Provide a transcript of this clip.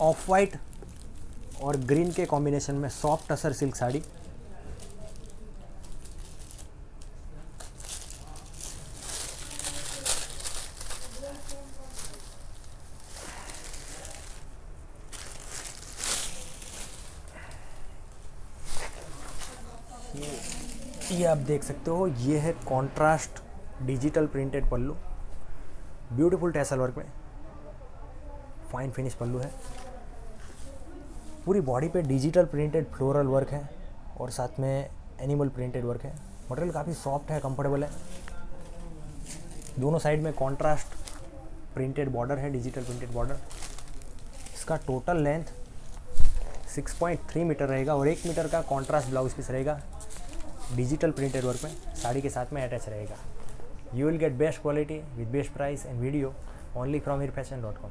Of white और green के combination में सॉफ्ट असर सिल्क साड़ी। ये आप देख सकते हो, ये है contrast digital printed pallu. Beautiful tassel work में। फाइन फिनिश पल्लू है। पूरी बॉडी पे डिजिटल प्रिंटेड फ्लोरल वर्क है और साथ में एनिमल प्रिंटेड वर्क है। मटेरियल काफ़ी सॉफ्ट है कंफर्टेबल है। दोनों साइड में कॉन्ट्रास्ट प्रिंटेड बॉर्डर है डिजिटल प्रिंटेड बॉर्डर इसका टोटल लेंथ 6.3 मीटर रहेगा और एक मीटर का कॉन्ट्रास्ट ब्लाउज पीस रहेगा। डिजिटल प्रिंटेड वर्क में साड़ी के साथ में अटैच रहेगा। You will get best quality with best price and video only from Heer fashion dot com